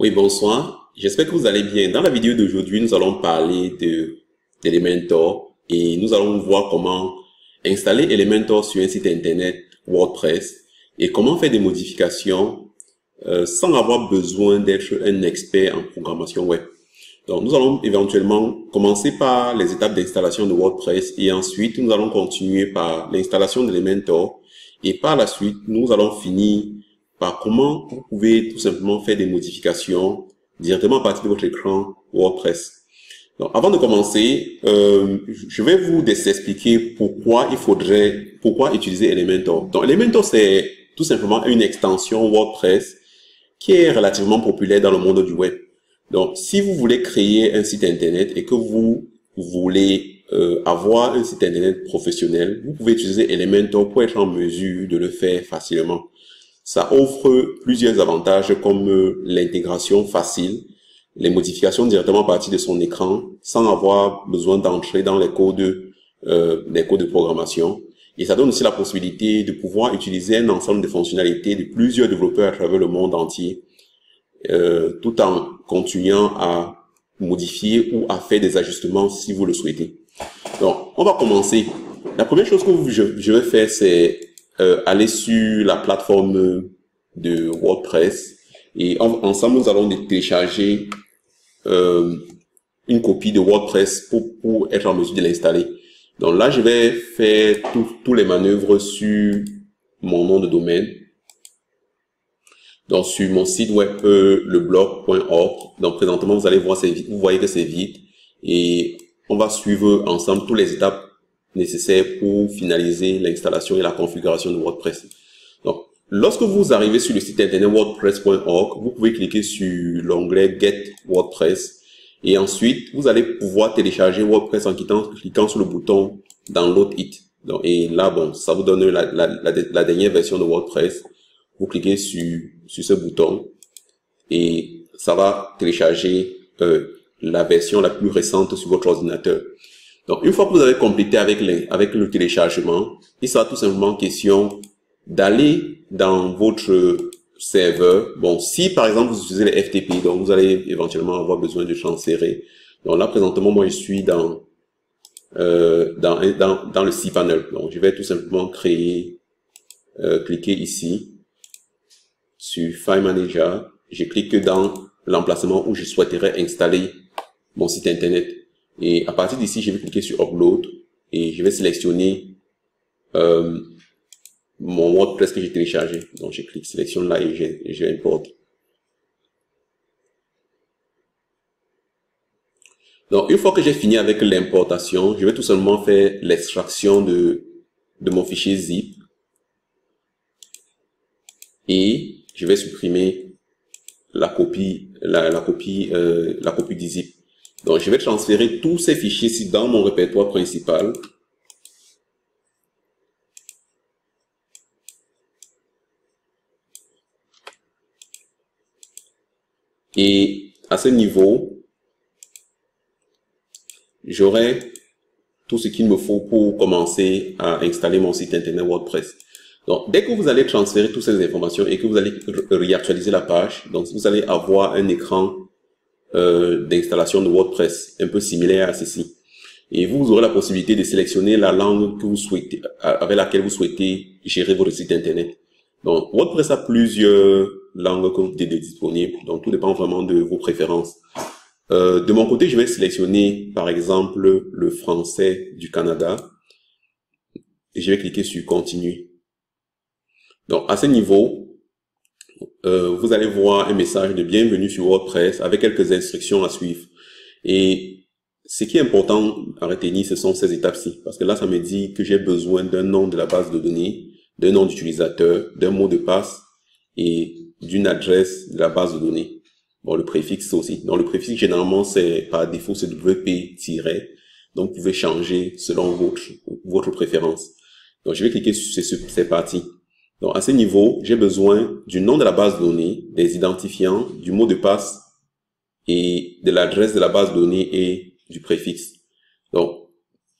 Oui, bonsoir. J'espère que vous allez bien. Dans la vidéo d'aujourd'hui, nous allons parler de d'Elementor et nous allons voir comment installer Elementor sur un site internet WordPress et comment faire des modifications euh, sans avoir besoin d'être un expert en programmation web. Donc, nous allons éventuellement commencer par les étapes d'installation de WordPress et ensuite nous allons continuer par l'installation d'Elementor et par la suite, nous allons finir par comment vous pouvez tout simplement faire des modifications directement à partir de votre écran WordPress. Donc, avant de commencer, euh, je vais vous expliquer pourquoi il faudrait, pourquoi utiliser Elementor. Donc, Elementor, c'est tout simplement une extension WordPress qui est relativement populaire dans le monde du web. Donc, si vous voulez créer un site internet et que vous voulez euh, avoir un site internet professionnel, vous pouvez utiliser Elementor pour être en mesure de le faire facilement. Ça offre plusieurs avantages comme euh, l'intégration facile, les modifications directement à partir de son écran sans avoir besoin d'entrer dans les codes, euh, les codes de programmation. Et ça donne aussi la possibilité de pouvoir utiliser un ensemble de fonctionnalités de plusieurs développeurs à travers le monde entier, euh, tout en continuant à modifier ou à faire des ajustements si vous le souhaitez. Donc, on va commencer. La première chose que je, je vais faire, c'est euh, aller sur la plateforme de WordPress et ensemble, nous allons télécharger euh, une copie de WordPress pour, pour être en mesure de l'installer. Donc là, je vais faire tous les manœuvres sur mon nom de domaine. Donc sur mon site web euh, leblog.org. Donc présentement, vous allez voir, vous voyez que c'est vide. Et on va suivre ensemble toutes les étapes nécessaires pour finaliser l'installation et la configuration de WordPress. Donc, lorsque vous arrivez sur le site internet wordpress.org, vous pouvez cliquer sur l'onglet Get WordPress et ensuite, vous allez pouvoir télécharger WordPress en cliquant, sur le bouton Download It. Donc, et là, bon, ça vous donne la, dernière version de WordPress. Vous cliquez sur, sur ce bouton et ça va télécharger euh, la version la plus récente sur votre ordinateur. Donc, une fois que vous avez complété avec, les, avec le téléchargement, il sera tout simplement question d'aller dans votre serveur. Bon, si par exemple vous utilisez les FTP, donc vous allez éventuellement avoir besoin de transférer. Donc là, présentement, moi, je suis dans, euh, dans, dans, dans le cPanel. Donc, je vais tout simplement créer, euh, cliquer ici sur File Manager. Je clique dans l'emplacement où je souhaiterais installer mon site internet. Et à partir d'ici, je vais cliquer sur Upload et je vais sélectionner euh, mon WordPress que j'ai téléchargé. Donc, je clique sélection là et j'importe. Donc, une fois que j'ai fini avec l'importation, je vais tout simplement faire l'extraction de, de mon fichier zip. Et je vais supprimer la copie, la, la copie, euh, la copie du zip. Donc, je vais transférer tous ces fichiers ci dans mon répertoire principal. Et à ce niveau, j'aurai tout ce qu'il me faut pour commencer à installer mon site internet WordPress. Donc, dès que vous allez transférer toutes ces informations et que vous allez réactualiser la page, donc vous allez avoir un écran euh, d'installation de WordPress un peu similaire à ceci. Et vous, aurez la possibilité de sélectionner la langue que vous souhaitez, avec laquelle vous souhaitez gérer votre site internet. Donc, WordPress a plusieurs langue que vous avez disponible. Donc, tout dépend vraiment de vos préférences. Euh, de mon côté, je vais sélectionner, par exemple, le français du Canada. Et je vais cliquer sur Continuer. Donc, à ce niveau, euh, vous allez voir un message de bienvenue sur WordPress avec quelques instructions à suivre. Et ce qui est important à retenir, ce sont ces étapes-ci. Parce que là, ça me dit que j'ai besoin d'un nom de la base de données, d'un nom d'utilisateur, d'un mot de passe et d'une adresse de la base de données. Bon, le préfixe aussi. Donc, le préfixe, généralement, c'est par défaut, c'est WP- donc, vous pouvez changer selon votre, votre préférence. Donc, je vais cliquer sur ces parties. Donc, à ce niveau, j'ai besoin du nom de la base de données, des identifiants, du mot de passe et de l'adresse de la base de données et du préfixe. Donc,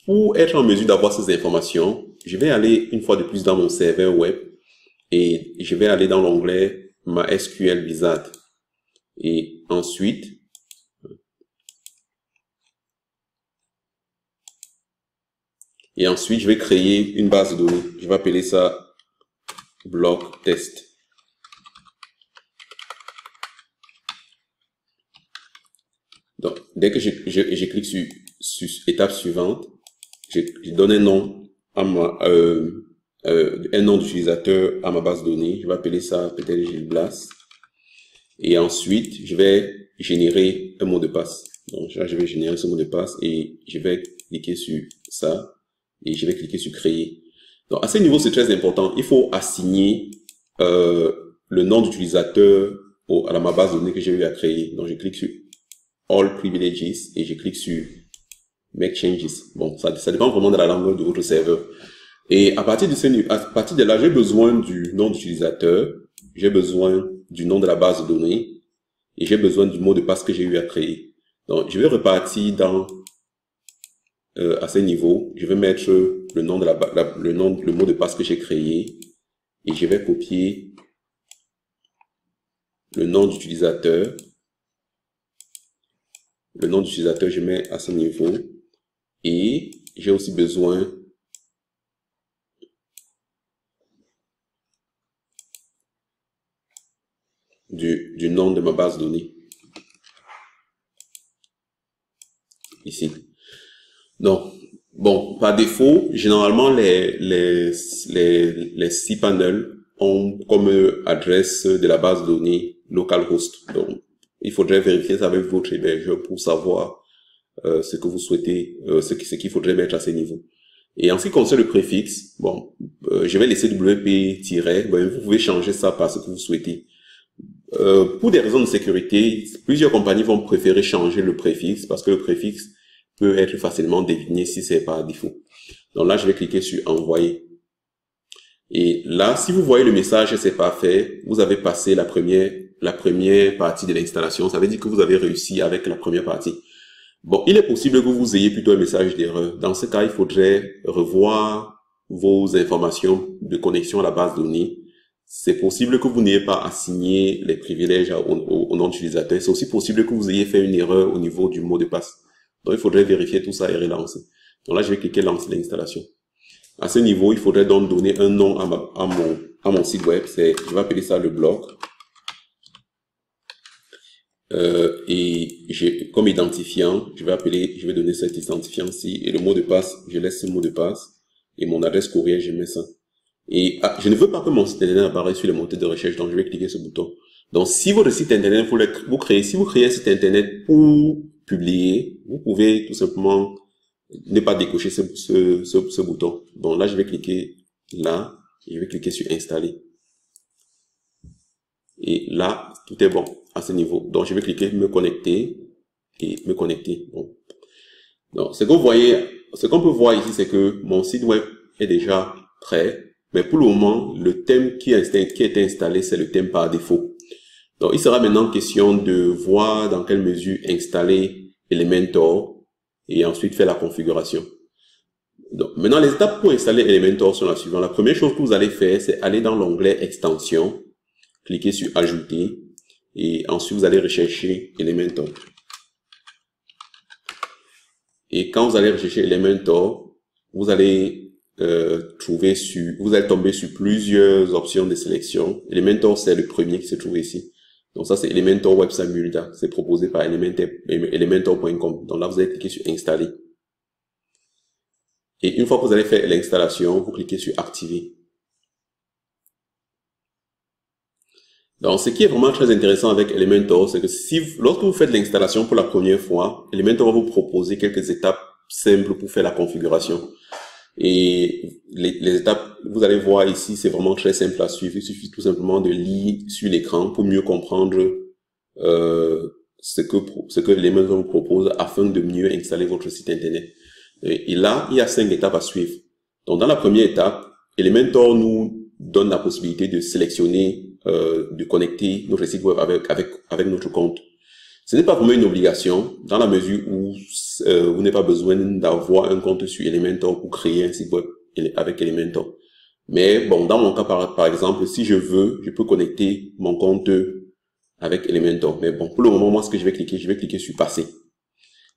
pour être en mesure d'avoir ces informations, je vais aller une fois de plus dans mon serveur web et je vais aller dans l'onglet MySQL Wizard. Et ensuite, et ensuite, je vais créer une base de données. Je vais appeler ça bloc test. Donc, dès que je, je, clique sur, sur, étape suivante, je, donne un nom à ma, euh, euh, un nom d'utilisateur à ma base de données. Je vais appeler ça peut-être Gilles Blas. Et ensuite, je vais générer un mot de passe. Donc là, je vais générer ce mot de passe et je vais cliquer sur ça et je vais cliquer sur créer. Donc à ce niveau, c'est très important. Il faut assigner euh, le nom d'utilisateur à la ma base de données que j'ai eu à créer. Donc je clique sur All Privileges et je clique sur Make Changes. Bon, ça, ça dépend vraiment de la langue de votre serveur. Et à partir de ce, à partir de là, j'ai besoin du nom d'utilisateur, j'ai besoin du nom de la base de données et j'ai besoin du mot de passe que j'ai eu à créer. Donc, je vais repartir dans euh, à ce niveau, je vais mettre le nom de la, le nom le mot de passe que j'ai créé et je vais copier le nom d'utilisateur. Le nom d'utilisateur, je mets à ce niveau et j'ai aussi besoin du, du nom de ma base de données. Ici. Donc, bon, par défaut, généralement, les, les, les, les cPanel ont comme adresse de la base de données localhost. Donc, il faudrait vérifier ça avec votre hébergeur pour savoir euh, ce que vous souhaitez, euh, ce qu'il faudrait mettre à ce niveau. Et en ce qui concerne le préfixe, bon, euh, je vais laisser WP- bon, vous pouvez changer ça par ce que vous souhaitez. Euh, pour des raisons de sécurité, plusieurs compagnies vont préférer changer le préfixe parce que le préfixe peut être facilement deviné si c'est par défaut. Donc là, je vais cliquer sur envoyer. Et là, si vous voyez le message c'est parfait, vous avez passé la première, la première partie de l'installation. Ça veut dire que vous avez réussi avec la première partie. Bon, il est possible que vous ayez plutôt un message d'erreur. Dans ce cas, il faudrait revoir vos informations de connexion à la base de données c'est possible que vous n'ayez pas assigné les privilèges au, nom d'utilisateur. C'est aussi possible que vous ayez fait une erreur au niveau du mot de passe. Donc, il faudrait vérifier tout ça et relancer. Donc là, je vais cliquer lancer l'installation. À ce niveau, il faudrait donc donner un nom à, mon, à mon site web. C'est, je vais appeler ça le blog. Euh, et j'ai comme identifiant, je vais appeler, je vais donner cet identifiant-ci et le mot de passe, je laisse ce mot de passe et mon adresse courriel, je mets ça. Et ah, je ne veux pas que mon site internet apparaisse sur les moteurs de recherche, donc je vais cliquer ce bouton. Donc, si votre site internet, vous, vous créez, si vous créez un site internet pour publier, vous pouvez tout simplement ne pas décocher ce, ce, ce, bouton. Donc là, je vais cliquer là, et je vais cliquer sur installer. Et là, tout est bon à ce niveau. Donc, je vais cliquer me connecter et me connecter. Bon. Donc, ce que vous voyez, ce qu'on peut voir ici, c'est que mon site web est déjà prêt. Mais pour le moment, le thème qui est installé, c'est le thème par défaut. Donc, il sera maintenant question de voir dans quelle mesure installer Elementor et ensuite faire la configuration. Donc, maintenant, les étapes pour installer Elementor sont la suivante. La première chose que vous allez faire, c'est aller dans l'onglet Extension, cliquer sur Ajouter, et ensuite vous allez rechercher Elementor. Et quand vous allez rechercher Elementor, vous allez euh, trouver sur, vous allez tomber sur plusieurs options de sélection. Elementor, c'est le premier qui se trouve ici. Donc ça, c'est Elementor Web Mulda. C'est proposé par Elementor.com. Donc là, vous allez cliquer sur Installer. Et une fois que vous allez faire l'installation, vous cliquez sur Activer. Donc, ce qui est vraiment très intéressant avec Elementor, c'est que lorsque vous faites l'installation pour la première fois, Elementor va vous proposer quelques étapes simples pour faire la configuration. Et les, les, étapes, vous allez voir ici, c'est vraiment très simple à suivre. Il suffit tout simplement de lire sur l'écran pour mieux comprendre euh, ce que ce que Elementor vous propose afin de mieux installer votre site internet. Et, là, il y a cinq étapes à suivre. Donc, dans la première étape, Elementor nous donne la possibilité de sélectionner, euh, de connecter notre site web avec avec avec notre compte. Ce n'est pas vraiment une obligation dans la mesure où euh, vous n'avez pas besoin d'avoir un compte sur Elementor pour créer un site web avec Elementor. Mais bon, dans mon cas par, exemple, si je veux, je peux connecter mon compte avec Elementor. Mais bon, pour le moment, moi, ce que je vais cliquer, je vais cliquer sur passer.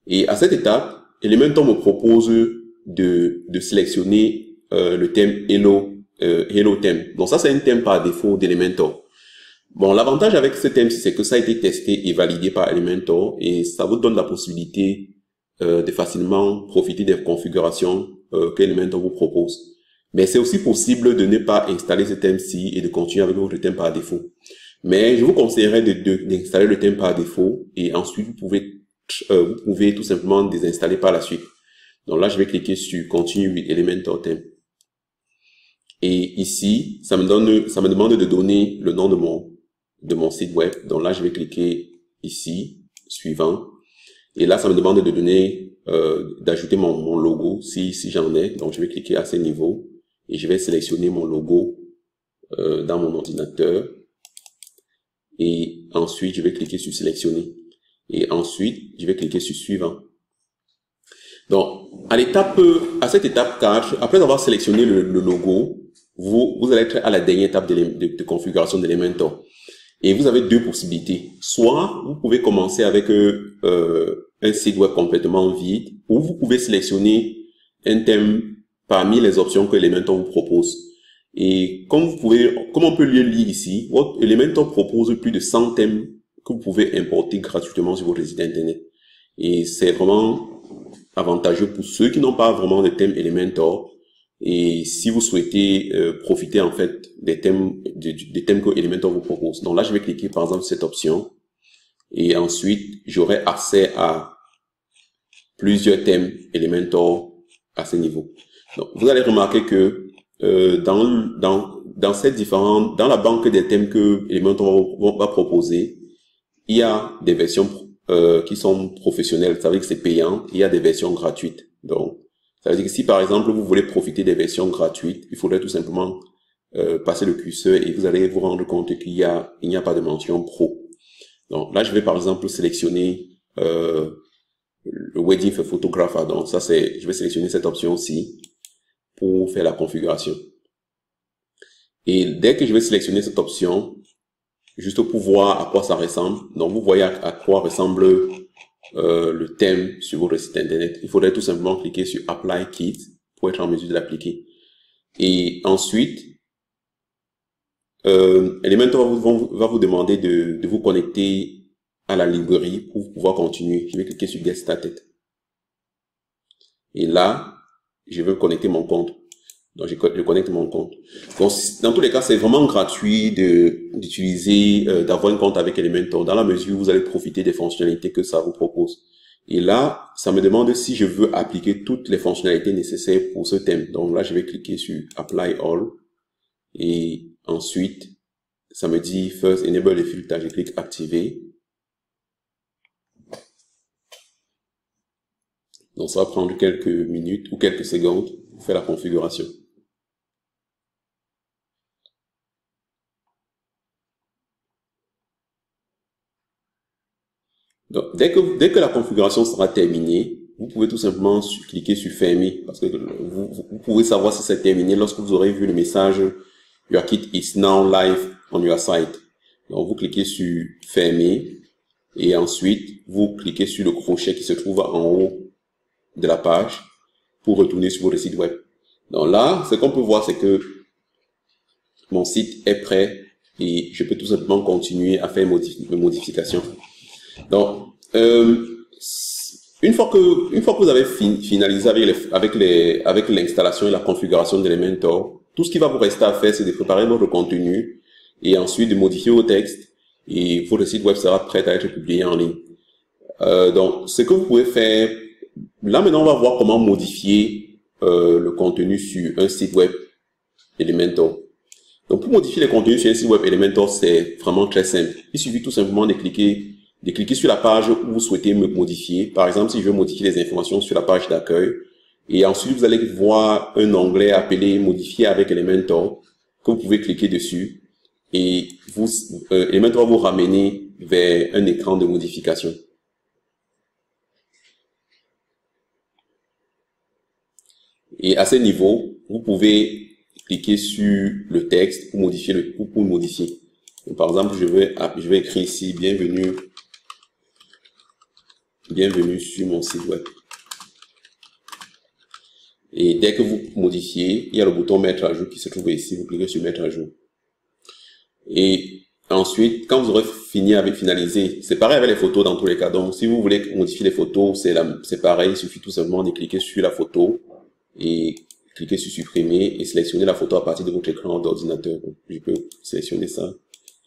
Et à cette étape, Elementor me propose de, de sélectionner euh, le thème Hello, euh, Hello thème. Donc ça, c'est un thème par défaut d'Elementor. Bon, l'avantage avec ce thème, c'est que ça a été testé et validé par Elementor et ça vous donne la possibilité euh, de facilement profiter des configurations euh, que Elementor vous propose. Mais c'est aussi possible de ne pas installer ce thème-ci et de continuer avec votre thème par défaut. Mais je vous conseillerais d'installer de, le thème par défaut et ensuite vous pouvez, euh, vous pouvez tout simplement désinstaller par la suite. Donc là, je vais cliquer sur Continue with Elementor Theme. Et ici, ça me donne, ça me demande de donner le nom de mon, de mon site web. Donc là, je vais cliquer ici, suivant. Et là, ça me demande de donner, euh, d'ajouter mon, mon, logo si, si j'en ai. Donc je vais cliquer à ce niveau et je vais sélectionner mon logo euh, dans mon ordinateur. Et ensuite, je vais cliquer sur sélectionner. Et ensuite, je vais cliquer sur suivant. Donc, à l'étape, à cette étape 4, après avoir sélectionné le, logo, vous, vous allez être à la dernière étape de, de, configuration d'Elementor. Et vous avez deux possibilités. Soit vous pouvez commencer avec euh, un site web complètement vide, ou vous pouvez sélectionner un thème parmi les options que Elementor vous propose. Et comme vous pouvez, comme on peut le lire ici, votre Elementor propose plus de 100 thèmes que vous pouvez importer gratuitement sur votre site internet. Et c'est vraiment avantageux pour ceux qui n'ont pas vraiment de thème Elementor. Et si vous souhaitez euh, profiter en fait des thèmes, des, thèmes que Elementor vous propose. Donc là, je vais cliquer par exemple cette option. Et ensuite, j'aurai accès à plusieurs thèmes Elementor à ce niveau. Donc, vous allez remarquer que euh, dans, dans, dans cette différentes, dans la banque des thèmes que Elementor va, proposer, il y a des versions euh, qui sont professionnelles, ça veut dire que c'est payant, il y a des versions gratuites. Donc, ça veut dire que si par exemple vous voulez profiter des versions gratuites, il faudrait tout simplement euh, passer le curseur et vous allez vous rendre compte qu'il n'y a pas de mention pro. Donc là, je vais par exemple sélectionner euh, le wedding photographer. Donc ça c'est, je vais sélectionner cette option-ci pour faire la configuration. Et dès que je vais sélectionner cette option, juste pour voir à quoi ça ressemble, donc vous voyez à, quoi ressemble euh, le thème sur votre site internet, il faudrait tout simplement cliquer sur Apply Kit pour être en mesure de l'appliquer. Et ensuite, euh, Elementor va vous, demander de, de vous connecter à la librairie pour pouvoir continuer. Je vais cliquer sur Get Started. Et là, je veux connecter mon compte. Donc, je, connecte mon compte. Donc, dans tous les cas, c'est vraiment gratuit d'utiliser, euh, d'avoir un compte avec Elementor, dans la mesure où vous allez profiter des fonctionnalités que ça vous propose. Et là, ça me demande si je veux appliquer toutes les fonctionnalités nécessaires pour ce thème. Donc là, je vais cliquer sur Apply All. Et ensuite, ça me dit First Enable the filter. Je clique Activer. Donc ça va prendre quelques minutes ou quelques secondes pour faire la configuration. Donc, dès que, dès que la configuration sera terminée, vous pouvez tout simplement cliquer sur fermer parce que vous, vous pouvez savoir si c'est terminé lorsque vous aurez vu le message Your kit is now live on your site. Donc, vous cliquez sur fermer et ensuite vous cliquez sur le crochet qui se trouve en haut de la page pour retourner sur votre site web. Donc là, ce qu'on peut voir, c'est que mon site est prêt et je peux tout simplement continuer à faire mes modifications. Donc, euh, une fois que une fois que vous avez finalisé avec les, avec les avec l'installation et la configuration d'Elementor, tout ce qui va vous rester à faire, c'est de préparer votre contenu et ensuite de modifier vos textes et votre site web sera prêt à être publié en ligne. Euh, donc, ce que vous pouvez faire Là, maintenant, on va voir comment modifier euh, le contenu sur un site web Elementor. Donc, pour modifier les contenus sur un site web Elementor, c'est vraiment très simple. Il suffit tout simplement de cliquer, de cliquer sur la page où vous souhaitez me modifier. Par exemple, si je veux modifier les informations sur la page d'accueil, et ensuite, vous allez voir un onglet appelé Modifier avec Elementor, que vous pouvez cliquer dessus, et vous, euh, Elementor va vous ramener vers un écran de modification. Et à ce niveau, vous pouvez cliquer sur le texte pour modifier le pour, modifier. par exemple, je vais, je vais écrire ici, bienvenue, bienvenue sur mon site web. Et dès que vous modifiez, il y a le bouton mettre à jour qui se trouve ici. Vous cliquez sur mettre à jour. Et ensuite, quand vous aurez fini avec finaliser, c'est pareil avec les photos dans tous les cas. Donc, si vous voulez modifier les photos, c'est pareil. Il suffit tout simplement de cliquer sur la photo et cliquer sur supprimer et sélectionner la photo à partir de votre écran d'ordinateur. Je peux sélectionner ça.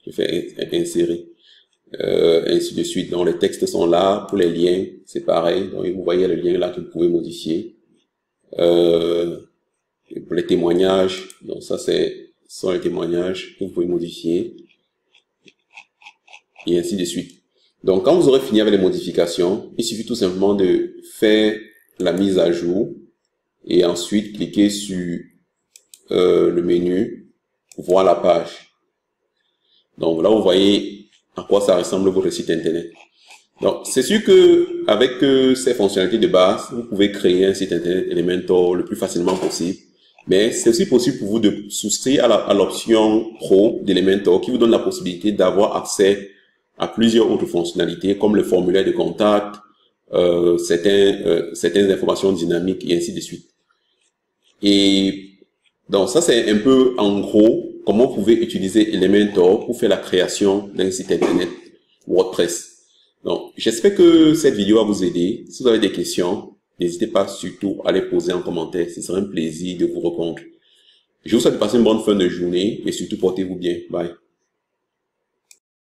Je fais insérer. Euh, ainsi de suite. Donc, les textes sont là. Pour les liens, c'est pareil. Donc, vous voyez le lien là que vous pouvez modifier. Euh, pour les témoignages, donc ça c'est sont les témoignages que vous pouvez modifier et ainsi de suite. Donc quand vous aurez fini avec les modifications, il suffit tout simplement de faire la mise à jour et ensuite cliquer sur euh, le menu voir la page. Donc là vous voyez à quoi ça ressemble votre site internet. Donc, c'est sûr que avec euh, ces fonctionnalités de base, vous pouvez créer un site internet Elementor le plus facilement possible. Mais c'est aussi possible pour vous de souscrire à l'option Pro d'Elementor qui vous donne la possibilité d'avoir accès à plusieurs autres fonctionnalités comme le formulaire de contact, euh, certains, euh, certaines informations dynamiques et ainsi de suite. Et donc ça c'est un peu en gros comment vous pouvez utiliser Elementor pour faire la création d'un site internet WordPress? Donc, j'espère que cette vidéo va vous aider. Si vous avez des questions, n'hésitez pas surtout à les poser en commentaire. Ce sera un plaisir de vous répondre. Je vous souhaite de passer une bonne fin de journée et surtout portez-vous bien. Bye.